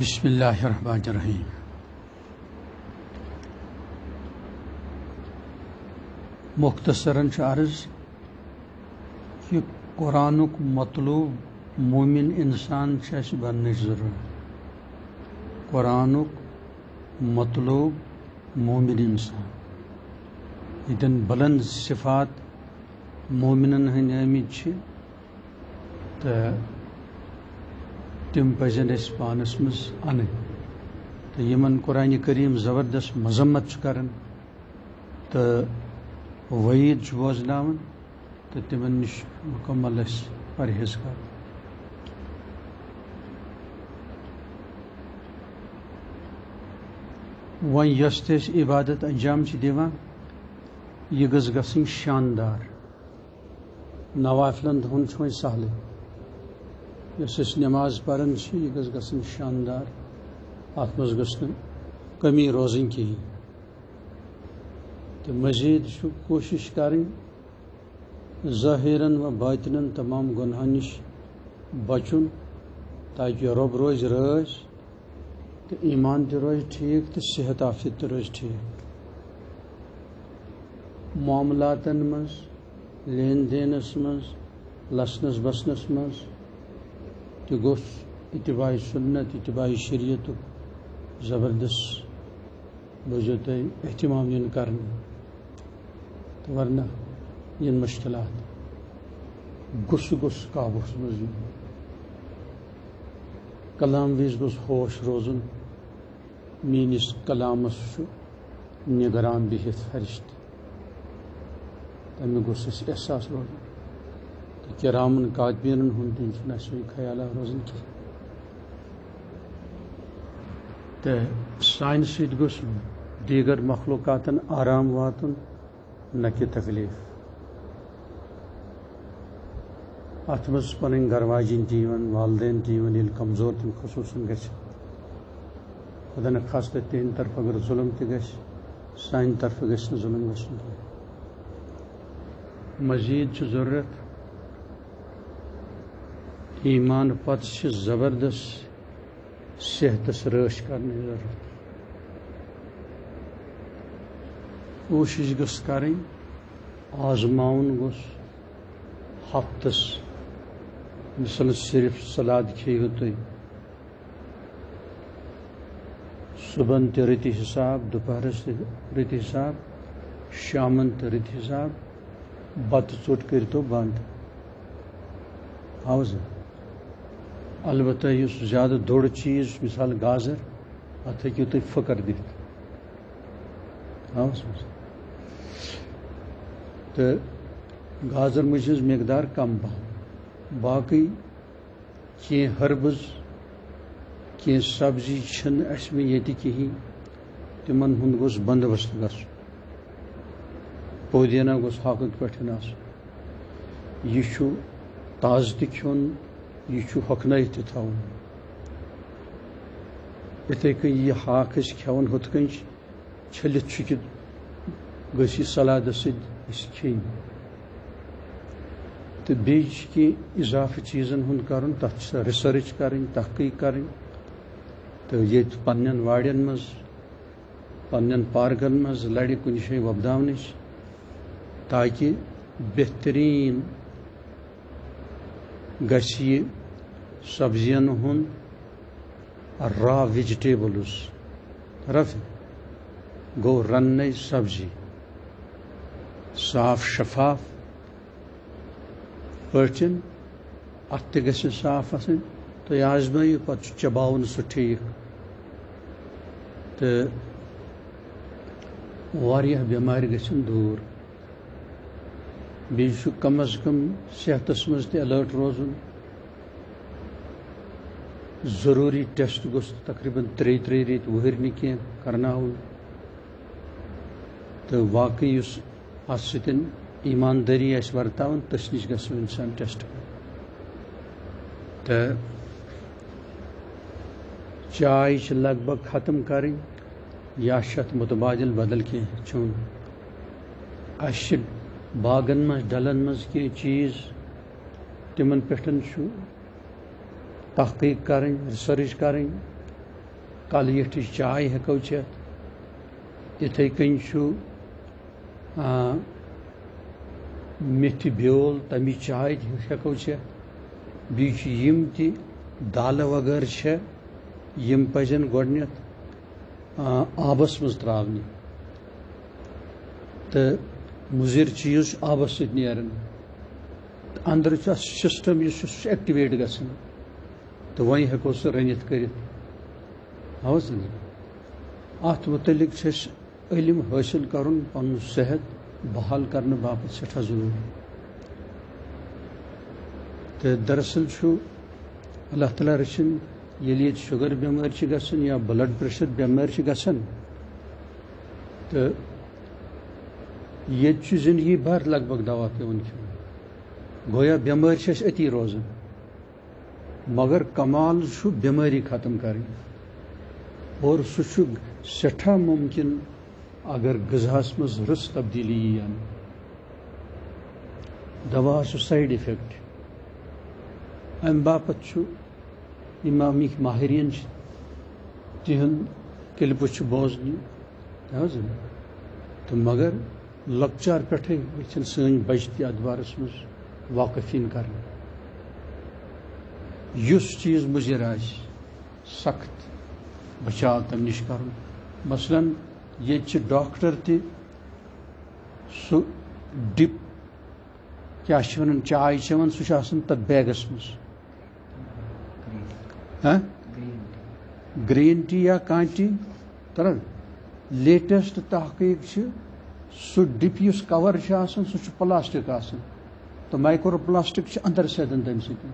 بسم اللہ الرحمن الرحیم۔ مختصراً عرض کہ قرآنک مطلوب مومن انسان اس بننے ضرورت قرآنک مطلوب مومن انسان۔ یتن بلند صفات مومنن ہند آمت تو تم پزن اس پانس مز ان تو یمن قرآن کریم زبردست مذمت کران تو وعید بوزن تو تمن نش مکمل اس پرہیز کر۔ ون یس تس عبادت انجام دیوان۔ یہ گز گھن شاندار۔ نوافلن ہند وی سہل یس اس نماز پران یہ گز شاندار ات مز گھ کمی روزن کہین تو مزید کوشش کریں ظاہرن و باطن تمام گناہ نش بچن، تاکہ رب روز راز تو ایمان تہ روز ٹھیک، تو صحت آفیت تہ روز ٹھیک۔ معاملاتن مز، لین دینس مز، لسنس بسنس مز تہ گوس اتباع سنت، اتباع شریعت زبردست بوزو تھی اہتمام ین کر ورنہ ین مشکلات گس گس قابوس مز کلام وز گوس ہوش روزن میس کلامس نگران بہت فرشت۔ تمہ گوس احساس روزن۔ کرامن کاتبین ہند تہ اسی خیال روزن کی۔ تو سانہ ست گوس دیگر مخلوقاتن آرام واتن نہ کہ تکلیف۔ ات مز پن گھر واجن تین والدین تین کمزور تم خصوصاً گھ خدا نخواستہ تہند طرف اگر ظلم تہ گھ سان طرف گھ ظلم گھن مزید ضرورت ایمان پتہ زبردست صحتس رش کرنے ضرورت کوشش گس کریں، آزماؤن گوس ہفتس، مثلا صرف سلاد کھیو تھی صبح تہ رتی حساب دوپہرس رتی حساب شامن تہ رتی حساب، بت ژوٹ کرتو بند حوض البتہ اس زیادہ دوڑ چیز، مثال گازر ات ہیکو تھی فکر دت ہاں، تو گازر مجھ مقدار کم پہم باقی کی ہربز کی سبزی چھن اس میں یہ کہین تمن ہند گوس بندوبست گھس پودینہ گوس حق پہ یہ تاز تہ یہ ہۄکھنٲیِتھ تہِ تھاوُن یِتھٕے کٔنۍ یہِ ہاکھ أسۍ کھٮ۪وان ہُتھ کٔنۍ چھٔلِتھ چھُکِتھ گٔژھ یہِ سلادس سۭتۍ أسۍ کھیٚنۍ تہٕ بیٚیہِ چھِ کینٛہہ اضافہٕ چیٖزن ہُنٛد کَرُن تَتھ چھِ رِسٔرٕچ کَرٕنۍ تحقیٖق کَرٕنۍ تہٕ ییٚتہِ پننٮ۪ن وارٮ۪ن منٛز پننٮ۪ن پارکن منٛز لڑِ کُنہِ جایہِ وۄپداونٕچ تاکہِ بہتریٖن گژھِ یہِ سبزین ہُنٛد را ویجِٹیبلٕز رف گوٚو رننے سبزی، صاف شفاف پٲٹھۍ اتھ تہِ گژھِ صاف آسٕنۍ تُہۍ آزمٲیِو پتہٕ چھُ چباوُن سُہ ٹھیٖک۔ تہٕ واریاہ بٮ۪مارِ گژھن دوٗر۔ بیٚیہِ چھُ کم از کم صحتس منٛز تہِ ایلٲٹ روزُن. ضروٗری ٹیسٹ گوٚژھ تقریٖباً ترٛیٚیہِ ترٛیٚیہِ ریٚتۍ وٕہٕرۍ نہٕ کینٛہہ کرناوُن تہٕ واقعی یُس ات سۭتۍ ایماندٲری آسہِ ورتاوان تٔتھۍ نِش گژھِ اِنسان ٹیسٹ. تہٕ چاے چھِ لگ بگ ختم کرٕنۍ یا چھِ اتھ متبادل بدل کینٛہہ چیوٚن اَسہِ چھِ باغن منٛز ڈلن منٛز کینٛہہ چیٖز تِمن پٮ۪ٹھ چھُ تحقیٖق کرٕنۍ رِسٔرٕچ کرٕنۍ کالٹچ چائے ہیکو چیت۔ اتھے کن میتھ بیول، تمی چائے ہیکو چیت۔ بیم تی دال وغیرہ یم پزن گۄڈنٮ۪تھ آبس منٛز ترٛاونہِ تہٕ مُضِر چیٖز چھُ آبس سۭتۍ نیران أنٛدرٕ چھُ اَتھ سِسٹم یُس چھُ، سُہ چھُ ایکٹِویٹ گژھان۔ تہٕ وۄنۍ سُہ رٔنِتھ کٔرِتھ۔ ہاں اَتھ متعلق چھِ اَسہِ علم حٲصِل کرُن، پنُن صحت بحال کرنہٕ باپتھ سٮ۪ٹھاہ ضروٗری۔ تہٕ دراصل چھُ اللہ تعالیٰ رٔچھِنۍ ییٚلہِ ییٚتہِ شُگر بٮ۪مٲرۍ چھِ گژھان یا بلڈ پریشر بٮ۪مٲرۍ چھِ گژھان تہٕ ییٚتہِ زندگی بھر لگ بگ دوا پیوان کھیوٚن۔ گویا بٮ۪مٲرۍ چھِ اَسہِ أتی روزان مگر کمال چھُ ختم کرٕنۍ اور سُہ چھُ سٮ۪ٹھاہ مُمکِن اگر غذاہس منٛز رٕژ تبدیٖلی یی اَنہٕ دوا چھُ سایڈ اِفیکٹ امہِ باپتھ چھُ یِم ماہریٖن چھِ کِلپہٕ چھُ بوزنہِ ہاں حظ تہٕ مگر لۄکچار پٮ۪ٹھٕے گژھن سٲنۍ بچہِ تہِ اَتھ بارس منٛز واقف یِن کرنہٕ یُس چیٖز مُضِر آسہِ سخت بچاو تَمہِ نِش کرُن مثلاً ییٚتہِ چھِ ڈاکٹر تہِ سُہ ڈِپ کیٛاہ چھِ وَنان چاے چٮ۪وان سُہ چھُ آسان تَتھ بیگس منٛز ہاں؟ گرین ٹی یا کانٛہہ ٹی تران لیٹسٹ تحقیق چھِ سُہ ڈِپ یُس کور چھُ آسان، سُہ چھُ پلاسٹک آسان۔ تہٕ مایکرو پلاسٹک چھُ اندر سیدان تمہِ سۭتۍ۔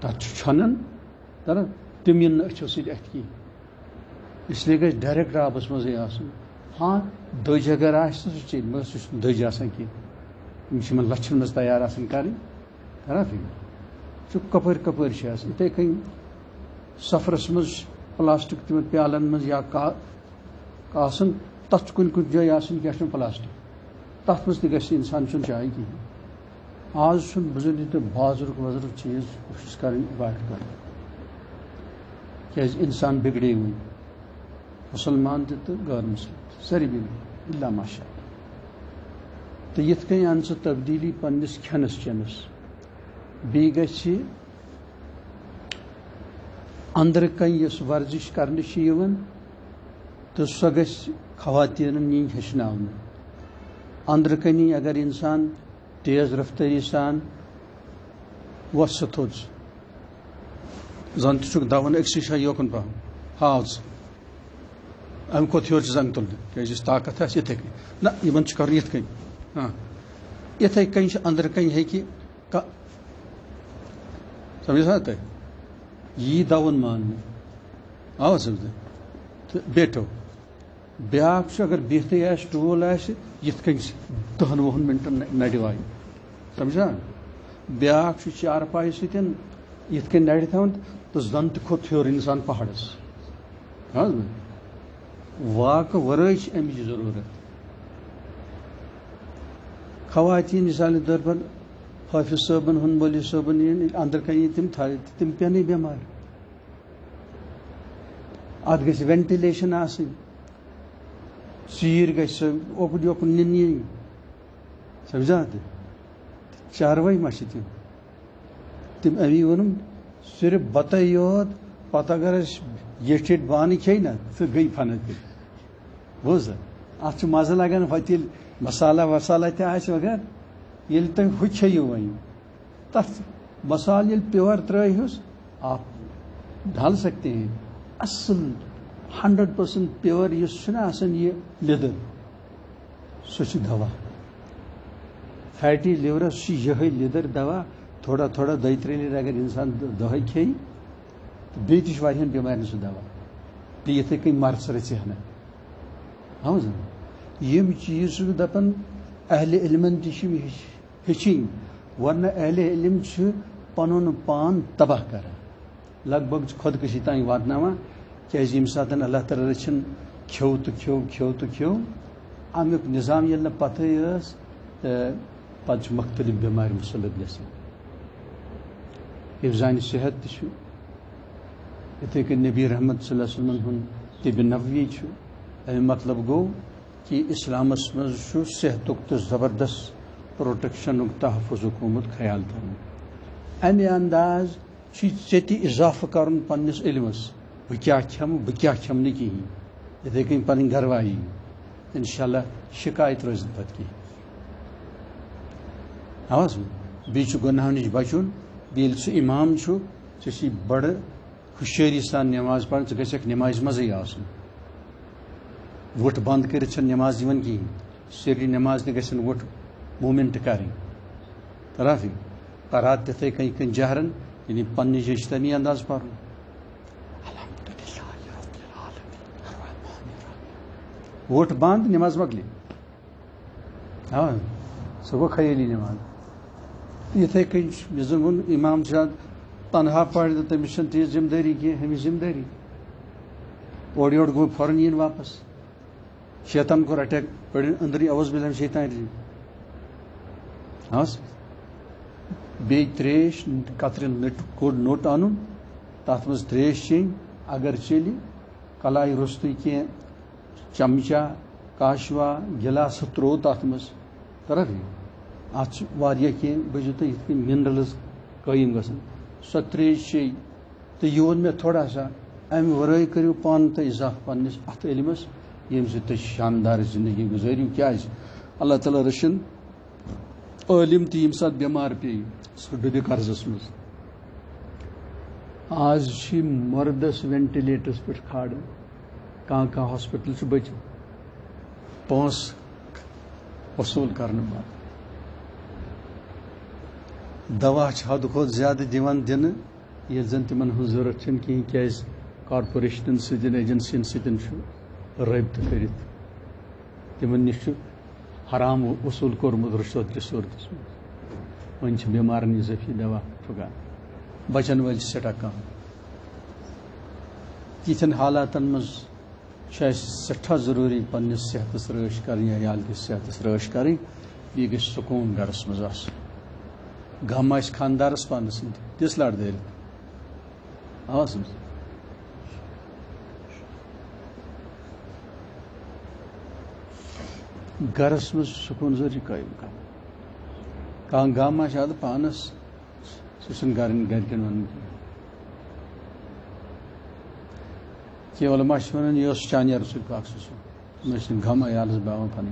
تتھ چھُ چھۄنان تران تِم یِن نہٕ أچھو سۭتۍ اَتھِ کِہیٖنۍ۔ اس لیے گژھِ ڈایریکٹ آبس منٛزٕے آسُن۔ ہاں دٔج اگر آسہِ تہٕ سُہ چیٚلہِ مگر سُہ چھُنہٕ دٔج آسان کینٛہہ یِم چھِ یِمن لچھن منٛز تیار آسان کرٕنۍ۔ تران فکر۔ سُہ کپٲرۍ کپٲرۍ چھِ آسان۔ یِتھٕے کٔنۍ سفرس منٛز پلاسٹک تِمن پیالن منٛز یا آسان تتھ چھُ کُنہِ کُنہِ جایہِ آسان کیٛاہ چھُنہٕ پلاسٹک۔ تتھ منٛز تہِ گژھِ انسان چھُنہٕ چاے کِہیٖنۍ آز چھُنہٕ بزرگ تہٕ بازرُک وزرُک چیٖز کوٗشِش کرٕنۍ ایوایڈ کرٕنۍ کیازِ انسان بگڑے وٕنۍ مسلمان تہِ تہٕ غٲر مسلم تہِ بگڑے اللہ ماشاء تہٕ یِتھ کٔنۍ اَن ژٕ تبدیٖلی پننِس کھٮ۪نس چٮ۪نس بیٚیہِ گژھِ أنٛدرٕ کَنۍ یۄس ورزش کرنہٕ چھِ یِوان تہٕ سۄ گژھِ خواتیٖنن ہیٚچھناونہٕ أنٛدرٕ کَنی اگر اِنسان تیز رفتٲری سان وۄتھ سا تھوٚد زن تہِ چھُکھ دون أکسٕے جایہِ یوکُن پہم ہاو ژٕ اَمہِ کھۄتہٕ ہیوٚر چھِ زنٛگ یُس طاقت آسہِ یِتھٕے کٔنۍ نہ یِمن چھُ کرُن یِتھ کٔنۍ ہاں۔ یِتھٕے کٔنۍ چھِ أنٛدرٕ کَنۍ ہیٚکہِ سمجھ سا تۄہہِ یی دون ماننہٕ آوا سمجھ تہٕ بیٹھو۔ بیاکھ اگر بِہتھٕے آسہِ ٹوٗل آسہِ، یِتھ دہن وُہن مِنٹن نرِ وایہِ۔ سمجھا بیاکھ چھُ چارپایہِ سۭتۍ یِتھ کٔنۍ نرِ تھاوان تہٕ زن تہِ کھوٚت ہیوٚر انسان پہاڑس۔ ہاں حظ واقعہٕ ورٲے چھِ امِچ ضروٗرت۔ خواتیٖن مثال طور پر حافظ صٲبن ہُنٛد مولوی صٲبن یِن أنٛدرٕ کَنہِ تِم تھایہِ تِم پیٚنٕے بٮ۪مارِ اَتھ گژھِ وینٹِلیشن آسٕنۍ۔ ژیٖر گژھِ سۄ اوکُن یوکُن نِنہٕ یِنۍ سمجھا تہِ چاروٲے ما چھِ تِم تِم اَمی ووٚنُم صرف بَتَے یوت پَتہٕ اگر أسۍ ییٚٹھۍ ییٚٹھۍ بانہٕ کھیٚیہِ نا سُہ گٔے فَنہٕ تہِ بوٗز اَتھ چھُ مَزٕ لگان ہوٚتہِ ییٚلہِ مسالا وسالا تہِ آسہِ وغیرہ ییٚلہِ تُہۍ ہُہ کھیٚیِو وۄنۍ تَتھ مسالہٕ ییٚلہِ پیور ترٲیہوس آپ ڈال سکتے ہیں۔ اصل ہنڈریڈ پٔرسنٹ پیور یُس چھُنہ آسان یہِ لیدٕر سُہ چھُ دوا۔ فیٹی لِورس چھُ یِہے لیدٕر دوا، تھوڑا تھوڑا دۄیہِ ترٛیٚیہِ لَٹہِ اگر اِنسان دۄہے کھیٚیہِ تہٕ بیٚیہِ تہِ چھُ واریاہن بٮ۪مارٮ۪ن سُہ دوا بیٚیہِ یِتھٕے کٔنۍ مرژٕ رٔژِ ہنا ہاوز یِم چیٖز چھُس بہٕ دَپان اہلِ علمن تہِ چھِ ہیٚچھِنۍ ورنہ اہلِ علم چھِ پنُن پان تباہ کران لگ بگ چھِ خۄدکٔشی تام واتناوان کیازِ ییٚمہِ ساتہٕ اللہ تعالیٰ رٔچھِن کھیٚو تہٕ کھیٚو کھیٚو تہٕ کھیٚو۔ امیُک نظام ییٚلہِ نہٕ پتہٕ ٲس تہٕ پتہٕ چھُ مختلف بٮ۪مارِ مُسلط گژھان حفظانہِ صحت تہِ چھُ اتھے کہ نبی رحمت صلی اللہ علیہ وسلم ہن طب نبوی چھو۔ امی مطلب گو کہ اسلامس مز چھو صحتک تو زبردست پروٹیکشن تحفظ حکومت خیال تھاون امی انداز چھ ژےٚ اضافہ کرن پننس علمس بہ کیا کھم بہ کیا کھم نہ کہین اتھے کن پن گروائی انشاء اللہ شکایت روز پتہ کہین آواز بیچ گناہ نش بچن بیل سہ امام چھو۔ ژےٚ بڑ ہوشیاری سان نماز پڑھ ژٕ گژھکھ نماز مزے آسن وٹ بند کرتھ چھنہٕ نماز دِوان کہین سری نماز تہِ گژھن وٹ مومنٹ کرٕنۍ ترافی قرات تِتھے کٔنۍ کٔنۍ جہرن یعنی پنہ جشتنی انداز پڑھ ووٹ بند نماز مکلی ہاں سہ گو نماز۔ اتھے کن زن امام شاہ تنہا پڑھ تو تمس تیز ذمہ داری کی، ہمیں ذمہ داری اور یور گو فورن ین واپس۔ شیطان کو اٹیک، پڑھ، اندری اوز بلم شیطان رجیم ہاں بی تریش قطر نٹ کوڑ نوٹ ان تر مز تریش چین، اگر چلی، کلائی رستو کی چمچہ، کاشوا گلاس ترو تر مز طرف ات کی بجو تو یہ منرلز قیم گھن سو تریش چی تو یہ وون مے تھوڑا سا امہ ورائے کرو پان تو اضافہ پنس ات علمس۔ یم سی تھی شاندار زندگی گزارو کیا اللہ تعالیٰ رچن عالم تہ یم سات بیمار پی۔ سہ ڈبہ قرضس مز آز مردس وینٹلیٹرس پہ کھاڑ کان کان ہاسپٹل بچ پانس وصول کرنے بعد۔ دوا حد کھت زیادہ دن دن یل زن تمن ضرورت چھ کہیں کیاز کارپوریشن ستن ایجنسین ستن رابطہ کرت۔ تمن نش حرام وصول کورمت رشوت کس صورتس ون بیمارن اضافی دوا پھگان بچن ول سٹھا کم تیتھن حالاتن مز سٹھا ضروری پنس صحت رش کریں یا عیال کس صحت رش کریں یہ گھس سکون گرس مز آس غم آس خاندارس پانس سند تس لڑ دل آ سمجھ۔ گرس مز سکون ضروری قائم کر کان گام شاد پانس سن کرن گرکن ون کی علماء ون یہ چانہ رسول پاک سن مجھے غم عیالس باون پن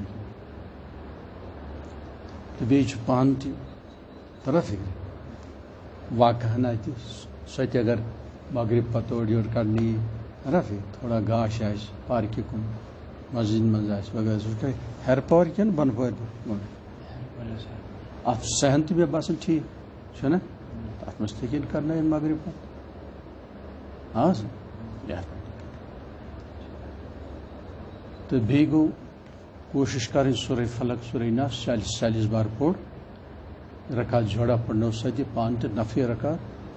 تو بیچ پان تہ طرف فکر واقع ات سو اگر مغرب پتہ اور یور کڑنی طرف تھوڑا گاش آس پارکہ کن مسجد مز آس وغیرہ ہیر پور کن بن پور ات سہن تو تہ باسان ٹھیک نا ات مز تھی کرنا مغرب ہاں تو بی گو کوشش کریں سورہ فلک سورہ نس چالیس چالیس بار پوڑ رکھا جھوڑا پڑھنو ستی پان تہ نفی رکھا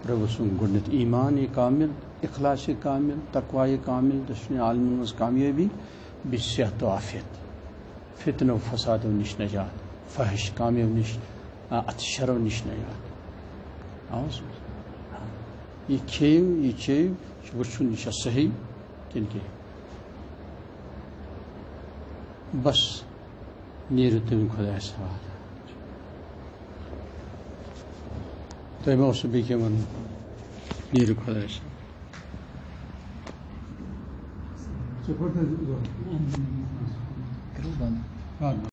رب سن گڈنت ایمان یہ کامل، اخلاص کامل تقوا کامل دشن عالم مز کامیابی بھی صحت و عافیت۔ فتن و فساد و نش نجات، فحش کامیاب نش ات شرو نش نیاد ہاں۔ یہ کھیو، یہ چیو وچھن یہ صحیح کن کی بس نیرو تم خدا سوال۔ تم اس بیٚیہِ وَنُن نیرو خدا سوال